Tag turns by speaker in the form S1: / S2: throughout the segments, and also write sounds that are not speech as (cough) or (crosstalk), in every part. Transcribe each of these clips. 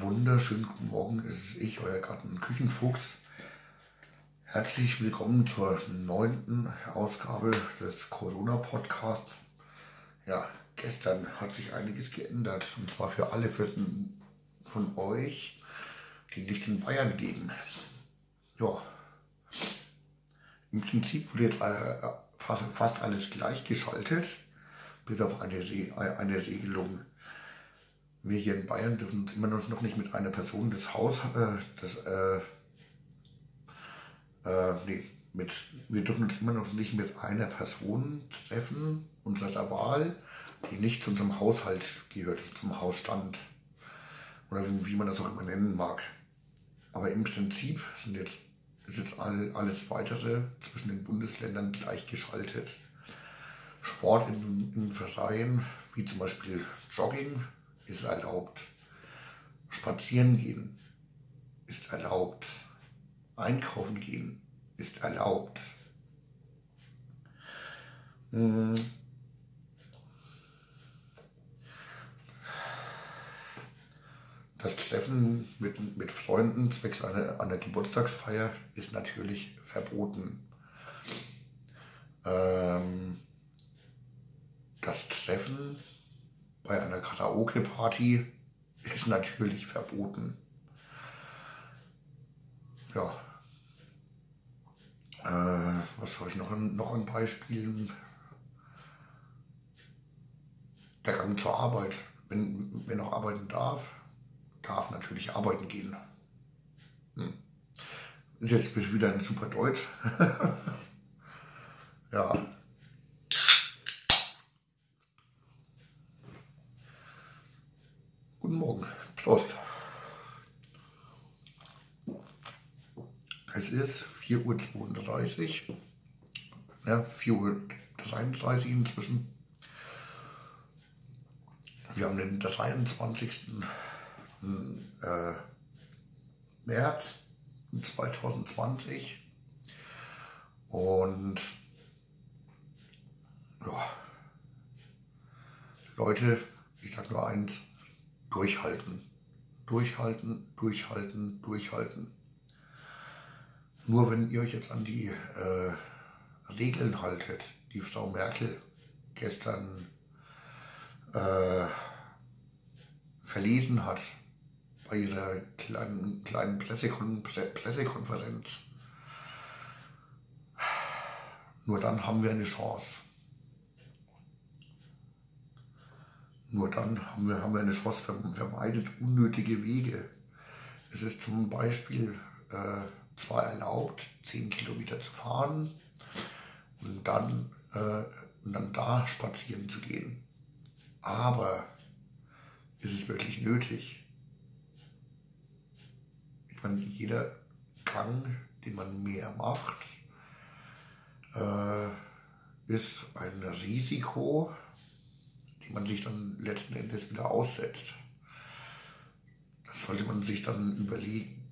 S1: wunderschönen guten Morgen. Es ist ich, euer Garten Küchenfuchs. Herzlich willkommen zur neunten Ausgabe des Corona-Podcasts. Ja, gestern hat sich einiges geändert und zwar für alle Vierten von euch, die nicht in Bayern leben. Ja, im Prinzip wurde jetzt äh, fast alles gleichgeschaltet, bis auf eine, eine Regelung wir hier in Bayern dürfen uns immer noch nicht mit einer Person des Haus, äh, das, äh, äh, nee, mit, wir dürfen uns immer noch nicht mit einer Person treffen, unserer Wahl, die nicht zu unserem Haushalt gehört, zum Hausstand. Oder wie, wie man das auch immer nennen mag. Aber im Prinzip sind jetzt, ist jetzt all, alles weitere zwischen den Bundesländern gleichgeschaltet. Sport in, in Vereinen, wie zum Beispiel Jogging, ist erlaubt. Spazieren gehen ist erlaubt. Einkaufen gehen ist erlaubt. Hm. Das Treffen mit, mit Freunden zwecks einer, einer Geburtstagsfeier ist natürlich verboten. Ähm, das Treffen bei einer Karaoke-Party ist natürlich verboten. Ja. Äh, was soll ich noch, noch an Beispielen? Der Gang zur Arbeit. Wenn, wer noch arbeiten darf, darf natürlich arbeiten gehen. Hm. Ist jetzt wieder ein super Deutsch. (laughs) ja. Guten Morgen. Prost. Es ist 4.32 Uhr. Ja, 4.33 Uhr inzwischen. Wir haben den 23. Äh, März 2020. Und ja, Leute, ich sag nur eins, durchhalten. Durchhalten, durchhalten, durchhalten. Nur wenn ihr euch jetzt an die äh, Regeln haltet, die Frau Merkel gestern äh, verlesen hat bei ihrer kleinen, kleinen Pressekon Pressekonferenz, nur dann haben wir eine Chance. Nur dann haben wir, haben wir eine Chance, vermeidet unnötige Wege. Es ist zum Beispiel äh, zwar erlaubt, 10 Kilometer zu fahren und dann, äh, und dann da spazieren zu gehen. Aber ist es wirklich nötig? Ich meine, jeder Gang, den man mehr macht, äh, ist ein Risiko, man sich dann letzten Endes wieder aussetzt. Das sollte man sich dann überlegen,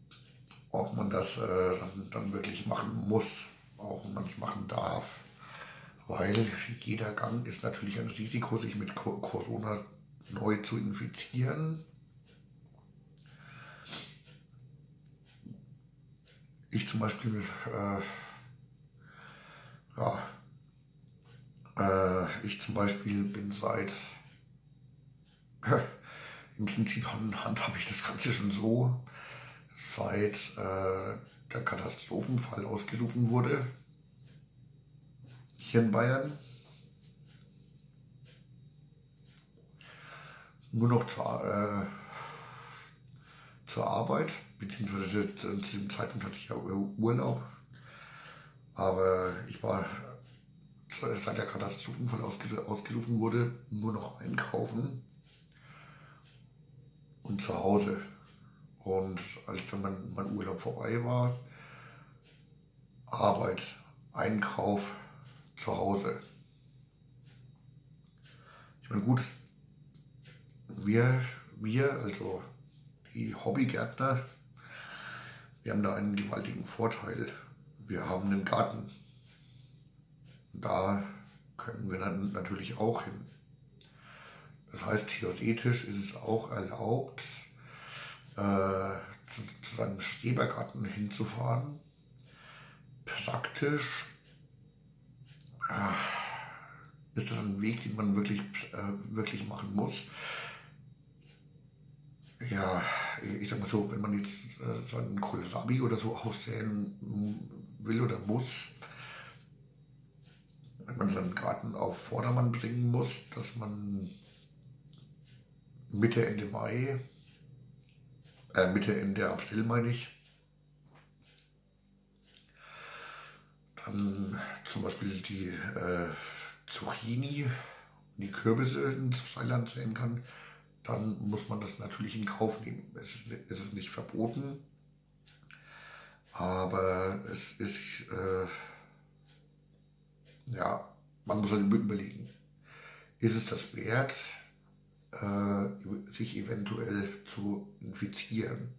S1: ob man das äh, dann, dann wirklich machen muss, auch wenn man es machen darf. Weil jeder Gang ist natürlich ein Risiko, sich mit Corona neu zu infizieren. Ich zum Beispiel, äh, ja, äh, ich zum Beispiel bin seit, (laughs) im Prinzip handhabe ich das Ganze schon so, seit äh, der Katastrophenfall ausgerufen wurde, hier in Bayern. Nur noch zur, äh, zur Arbeit, beziehungsweise zu dem Zeitpunkt hatte ich ja Urlaub. Aber ich war seit der Katastrophenfall ausgerufen wurde, nur noch einkaufen und zu Hause. Und als dann mein, mein Urlaub vorbei war, Arbeit, Einkauf, zu Hause. Ich meine, gut, wir, wir, also die Hobbygärtner, wir haben da einen gewaltigen Vorteil. Wir haben einen Garten da können wir dann natürlich auch hin. Das heißt, theoretisch ist es auch erlaubt, äh, zu, zu seinem Schrebergarten hinzufahren. Praktisch äh, ist das ein Weg, den man wirklich, äh, wirklich machen muss. Ja, ich sag mal so, wenn man jetzt äh, seinen Kohlrabi oder so aussehen will oder muss, wenn man seinen Garten auf Vordermann bringen muss, dass man Mitte, Ende Mai, äh, Mitte, Ende April meine ich, dann zum Beispiel die äh, Zucchini, die Kürbisse ins Freiland sehen kann, dann muss man das natürlich in Kauf nehmen. Es ist, es ist nicht verboten, aber es ist, äh, ja, man muss halt überlegen, ist es das wert, äh, sich eventuell zu infizieren?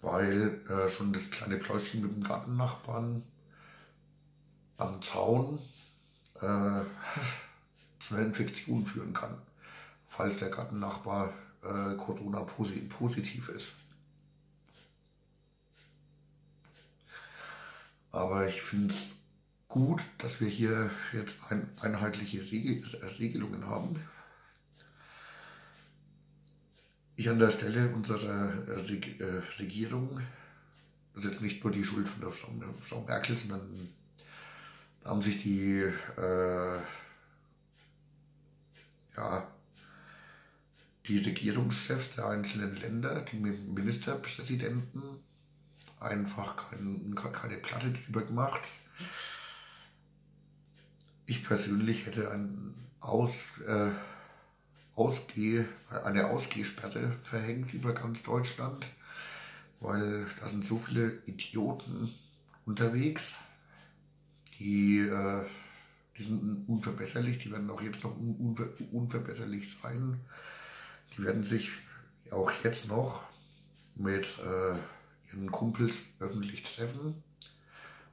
S1: Weil äh, schon das kleine Pläuschchen mit dem Gartennachbarn am Zaun äh, (laughs) zu einer Infektion führen kann, falls der Gartennachbar äh, Corona positiv ist. Aber ich finde es gut, dass wir hier jetzt ein, einheitliche Regelungen haben. Ich an der Stelle unserer äh, Regierung, das ist jetzt nicht nur die Schuld von der Frau, Frau Merkel, sondern haben sich die, äh, ja, die Regierungschefs der einzelnen Länder, die Ministerpräsidenten, einfach kein, keine Platte drüber gemacht. Ich persönlich hätte ein Aus, äh, Ausgeh, eine Ausgehsperre verhängt über ganz Deutschland, weil da sind so viele Idioten unterwegs, die, äh, die sind unverbesserlich, die werden auch jetzt noch unver unverbesserlich sein. Die werden sich auch jetzt noch mit äh, ihren Kumpels öffentlich treffen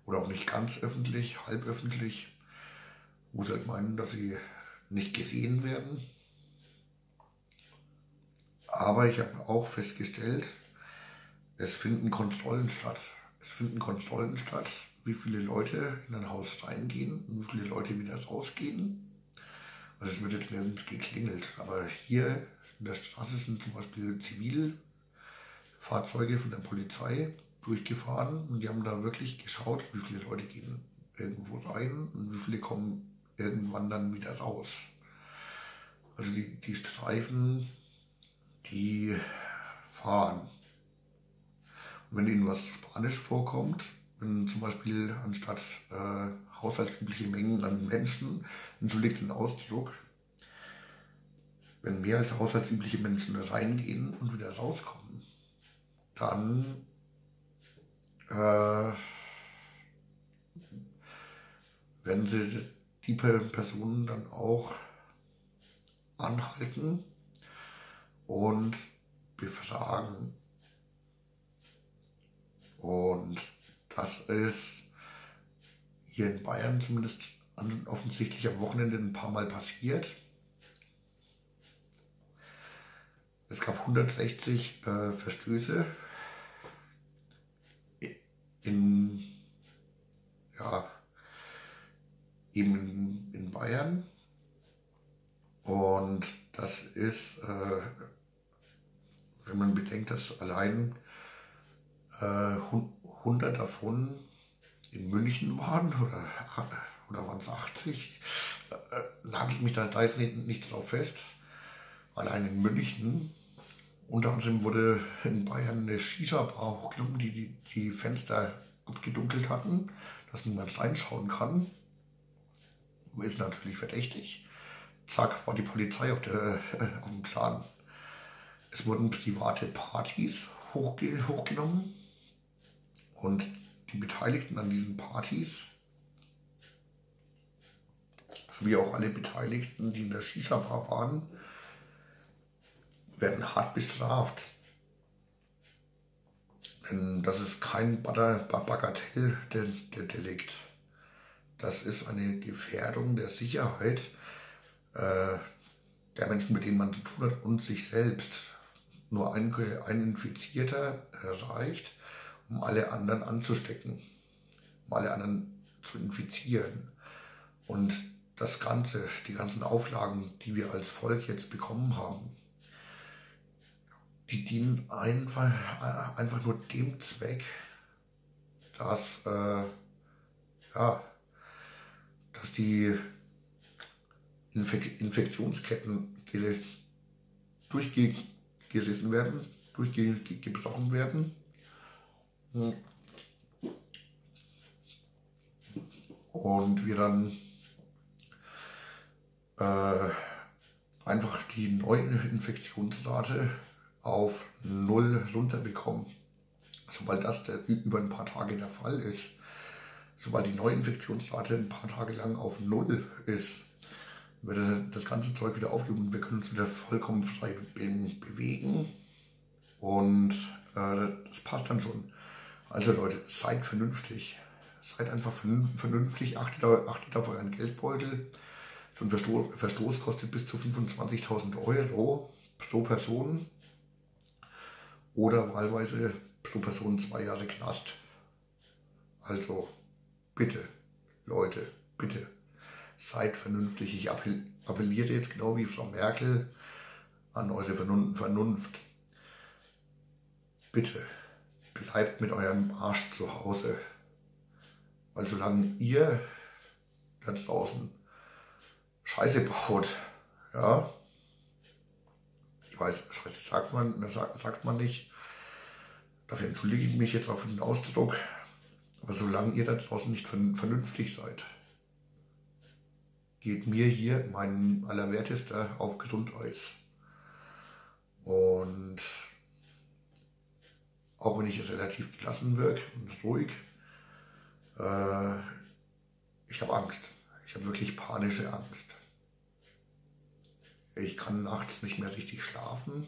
S1: oder auch nicht ganz öffentlich, halb öffentlich, wo sie halt meinen, dass sie nicht gesehen werden. Aber ich habe auch festgestellt, es finden Kontrollen statt. Es finden Kontrollen statt, wie viele Leute in ein Haus reingehen und wie viele Leute wieder rausgehen. Also es wird jetzt nirgends geklingelt, aber hier in der Straße sind zum Beispiel Zivil, Fahrzeuge von der Polizei durchgefahren und die haben da wirklich geschaut, wie viele Leute gehen irgendwo rein und wie viele kommen irgendwann dann wieder raus. Also die, die Streifen, die fahren. Und wenn ihnen was Spanisch vorkommt, wenn zum Beispiel anstatt äh, haushaltsübliche Mengen an Menschen, entschuldigt den Ausdruck, wenn mehr als haushaltsübliche Menschen reingehen und wieder rauskommen, dann äh, werden sie die Personen dann auch anhalten und befragen. Und das ist hier in Bayern zumindest offensichtlich am Wochenende ein paar Mal passiert. Es gab 160 äh, Verstöße in, ja, eben in, Bayern. Und das ist, äh, wenn man bedenkt, dass allein äh, 100 davon in München waren oder, oder waren es 80, äh, nagelt mich da, da jetzt nicht, nicht drauf fest. Allein in München unter anderem wurde in Bayern eine Shisha-Bar hochgenommen, die, die die Fenster abgedunkelt hatten, dass niemand reinschauen kann. Ist natürlich verdächtig. Zack, war die Polizei auf, der, äh, auf dem Plan. Es wurden private Partys hochge hochgenommen und die Beteiligten an diesen Partys, sowie auch alle Beteiligten, die in der Shisha-Bar waren, werden hart bestraft. Denn das ist kein Bagatelldelikt. Das ist eine Gefährdung der Sicherheit äh, der Menschen, mit denen man zu tun hat und sich selbst. nur ein, ein Infizierter reicht, um alle anderen anzustecken, um alle anderen zu infizieren. Und das Ganze, die ganzen Auflagen, die wir als Volk jetzt bekommen haben, die dienen einfach, einfach nur dem Zweck, dass, äh, ja, dass die Infek Infektionsketten durchgerissen werden, durchgebrochen werden. Und wir dann äh, einfach die neue Infektionsrate auf null runterbekommen. Sobald das über ein paar Tage der Fall ist, sobald die Neuinfektionsrate ein paar Tage lang auf null ist, wird das ganze Zeug wieder aufgehoben und wir können uns wieder vollkommen frei bewegen. Und äh, das passt dann schon. Also Leute, seid vernünftig. Seid einfach vernünftig, achtet, achtet auf euren Geldbeutel. So ein Verstoß, Verstoß kostet bis zu 25.000 Euro pro Person oder wahlweise pro Person zwei Jahre Knast. Also bitte, Leute, bitte, seid vernünftig. Ich appelliere jetzt genau wie Frau Merkel an eure Vernunft. Bitte, bleibt mit eurem Arsch zu Hause. Weil solange ihr da draußen Scheiße baut, ja, ich weiß, Scheiße sagt man, das sagt, sagt man nicht. Dafür entschuldige ich mich jetzt auf den Ausdruck. Aber solange ihr da draußen nicht vernünftig seid, geht mir hier mein Allerwertester auf Grundeis. Und auch wenn ich relativ gelassen wirke und ruhig, äh, ich habe Angst. Ich habe wirklich panische Angst. Ich kann nachts nicht mehr richtig schlafen.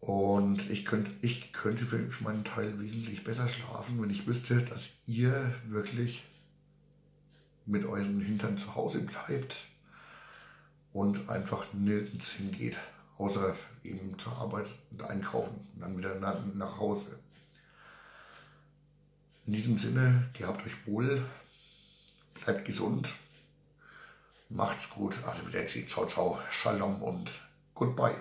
S1: Und ich könnte, ich könnte für meinen Teil wesentlich besser schlafen, wenn ich wüsste, dass ihr wirklich mit euren Hintern zu Hause bleibt und einfach nirgends hingeht, außer eben zur Arbeit und einkaufen und dann wieder nach, nach Hause. In diesem Sinne, gehabt euch wohl, bleibt gesund Macht's gut. Arrivederci. Ciao, ciao. Shalom und goodbye.